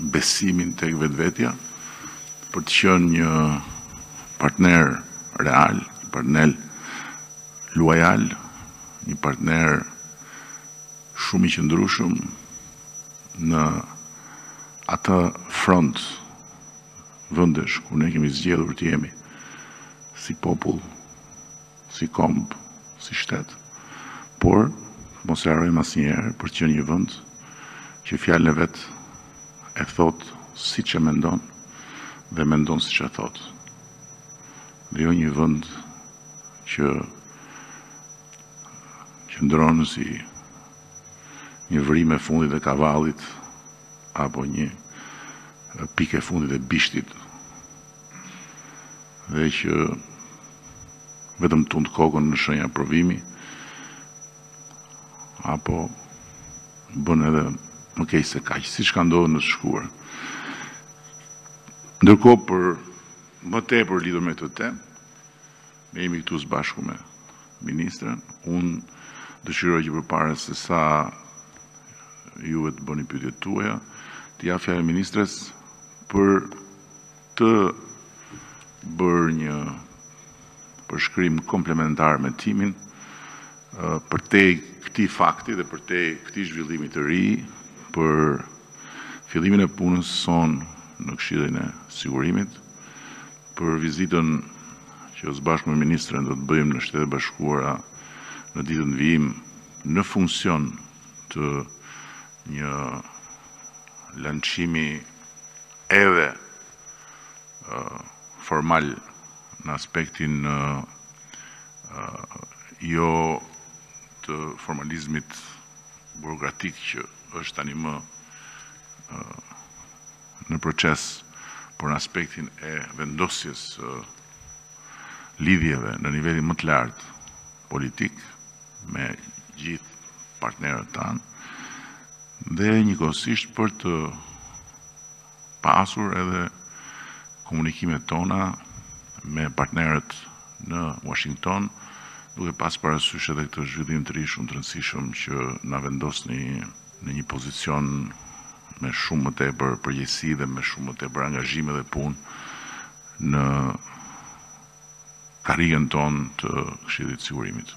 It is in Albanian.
besimin tek vetvetja për të qenë një partner real, një partner luajal, një partner shumë i qëndrueshëm në atë front vendesh ku ne kemi zgjedhur të jemi si popull si komb, si shtet. Por, mos e harrojmë asnjëherë për të qenë një vend që fjalën e vet e thotë siç e mendon dhe mendon siç e thotë. Dhe jo një vend që qëndron si një vrimë e fundit e kavallit apo një pikë e fundit e bishtit dhe që vetëm tund kokën në shenjë aprovimi, apo bën edhe më keq se kaq, siç ka ndodhur në të shkuarën. Ndërkohë për më tepër lidhur me këtë temë, meqë jemi këtu së bashku me ministren, unë dëshiroj që përpara sesa ju të bëni pyetjet tuaja, t'ia jap fjalën ministres për të bërë një përshkrim komplementar me timin përtej këtij fakti dhe përtej këtij zhvillimi të ri për fillimin e punës sonë në Këshillin e Sigurimit për vizitën që së bashku me ministren do të bëjmë në Shtetet e Bashkuara në ditët në vijim në funksion të një lançimi edhe formal në aspektin jo të formalizmit burokratik që është tani më në proces por në aspektin e vendosjes së lidhjeve në nivelin më të lartë politik me gjithë partnerët tanë dhe njëkohësisht për të pasur edhe komunikimet tona me partnerët në Washington, duke pas parasysh edhe këtë zhvillim të ri shumë të rëndësishëm që na vendos në një, në një pozicion me shumë më tepër përgjegjësi dhe me shumë më tepër angazhime dhe punë në karrigen tonë të Këshillit të Sigurimit.